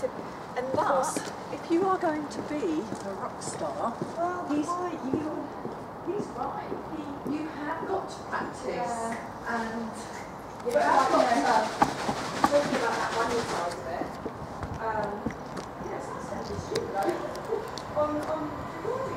perspective. And thus, if you are going to be a rock star, well, he's right. You, he's right. He, you have got to practice. Yeah. And yeah, but I've got uh, talking about that one side of it. Um, yes, yeah, that sounds stupid. on on.